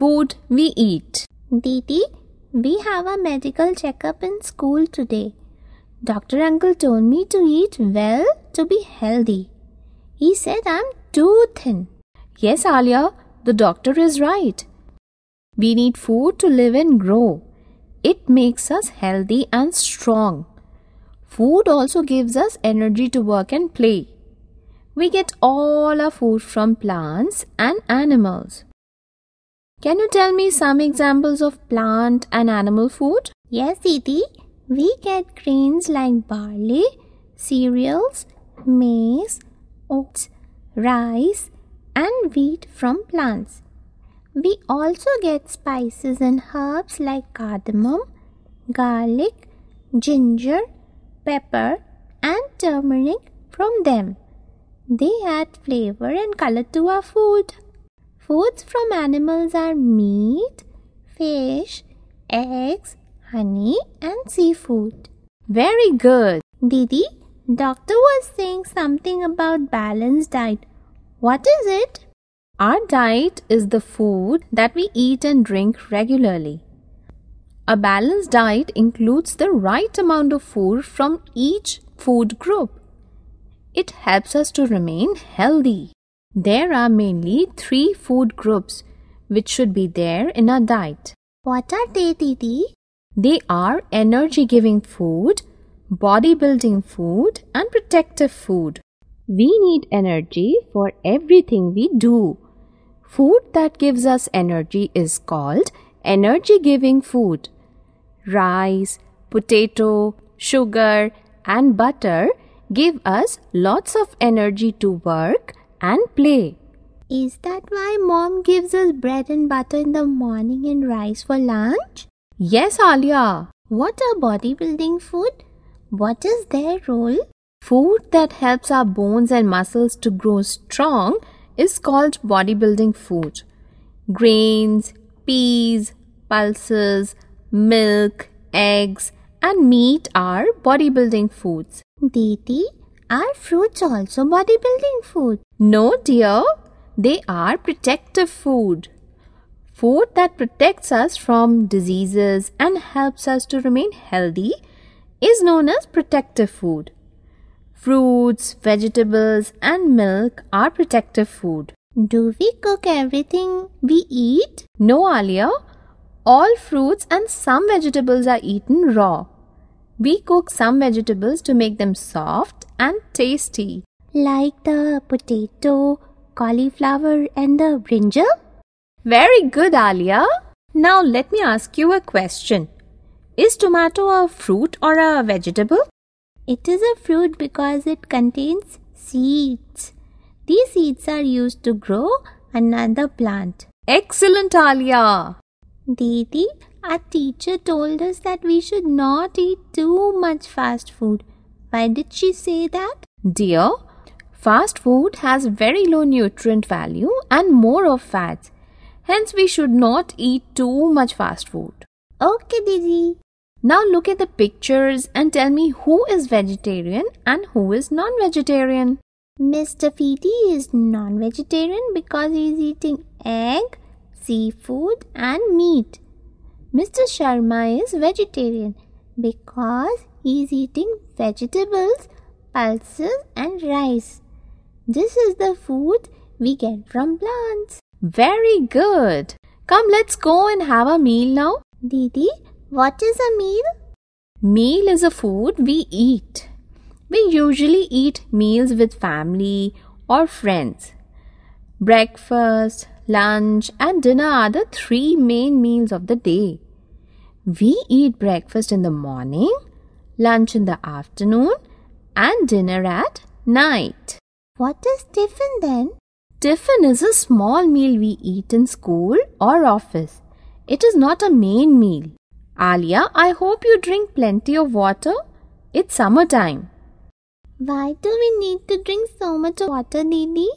food we eat. Didi, we have a medical checkup in school today. Doctor uncle told me to eat well to be healthy. He said I'm too thin. Yes, Alia, the doctor is right. We need food to live and grow. It makes us healthy and strong. Food also gives us energy to work and play. We get all our food from plants and animals. Can you tell me some examples of plant and animal food? Yes, Didi. We get grains like barley, cereals, maize, oats, rice, and wheat from plants. We also get spices and herbs like cardamom, garlic, ginger, pepper, and turmeric from them. They add flavor and color to our food. Foods from animals are meat, fish, eggs, honey, and seafood. Very good. Didi, doctor was saying something about balanced diet. What is it? Our diet is the food that we eat and drink regularly. A balanced diet includes the right amount of food from each food group. It helps us to remain healthy. There are mainly three food groups which should be there in our diet. What are they, Didi? They are energy giving food, bodybuilding food, and protective food. We need energy for everything we do. Food that gives us energy is called energy giving food. Rice, potato, sugar, and butter give us lots of energy to work and play. Is that why mom gives us bread and butter in the morning and rice for lunch? Yes, Alia. What are bodybuilding food? What is their role? Food that helps our bones and muscles to grow strong is called bodybuilding food. Grains, peas, pulses, milk, eggs, and meat are bodybuilding foods. Didi, are fruits also bodybuilding food? No, dear, they are protective food. Food that protects us from diseases and helps us to remain healthy is known as protective food. Fruits, vegetables, and milk are protective food. Do we cook everything we eat? No, Alia. All fruits and some vegetables are eaten raw. We cook some vegetables to make them soft and tasty. Like the potato, cauliflower, and the brinjal? Very good, Alia. Now let me ask you a question. Is tomato a fruit or a vegetable? It is a fruit because it contains seeds. These seeds are used to grow another plant. Excellent, Alia. Didi, our teacher told us that we should not eat too much fast food. Why did she say that? Dear, fast food has very low nutrient value and more of fats. Hence, we should not eat too much fast food. Okay, Didi. Now look at the pictures and tell me who is vegetarian and who is non-vegetarian. Mr. Feety is non-vegetarian because he is eating egg, seafood and meat. Mr. Sharma is vegetarian because he is eating vegetables, pulses and rice. This is the food we get from plants. Very good. Come, let's go and have a meal now. Didi, what is a meal? Meal is a food we eat. We usually eat meals with family or friends. Breakfast, lunch, and dinner are the three main meals of the day. We eat breakfast in the morning, lunch in the afternoon, and dinner at night. What is tiffin then? Tiffin is a small meal we eat in school or office. It is not a main meal. Alia, I hope you drink plenty of water. It's summertime. Why do we need to drink so much water, Didi?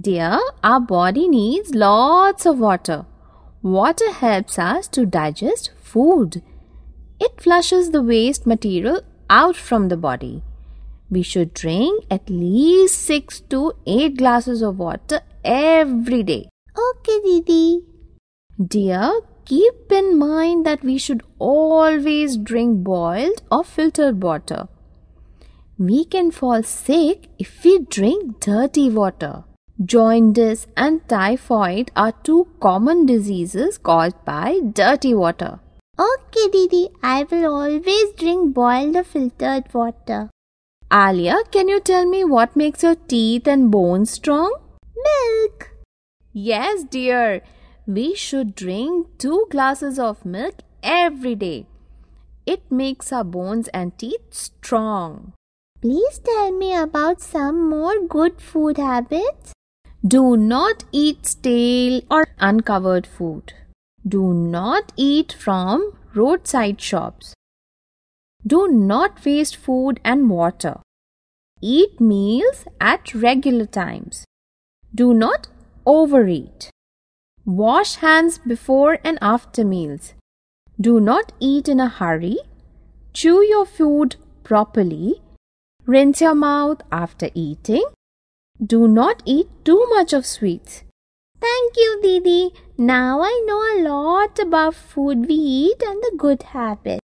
Dear, our body needs lots of water. Water helps us to digest food. It flushes the waste material out from the body. We should drink at least 6 to 8 glasses of water every day. Okay, Didi. Dear, keep in mind that we should always drink boiled or filtered water. We can fall sick if we drink dirty water. Jaundice and typhoid are two common diseases caused by dirty water. Okay, Didi, I will always drink boiled or filtered water. Alia, can you tell me what makes your teeth and bones strong? Milk. Yes, dear. We should drink two glasses of milk every day. It makes our bones and teeth strong. Please tell me about some more good food habits. Do not eat stale or uncovered food. Do not eat from roadside shops. Do not waste food and water. Eat meals at regular times. Do not overeat. Wash hands before and after meals. Do not eat in a hurry. Chew your food properly. Rinse your mouth after eating. Do not eat too much of sweets. Thank you, Didi. Now I know a lot about food we eat and the good habits.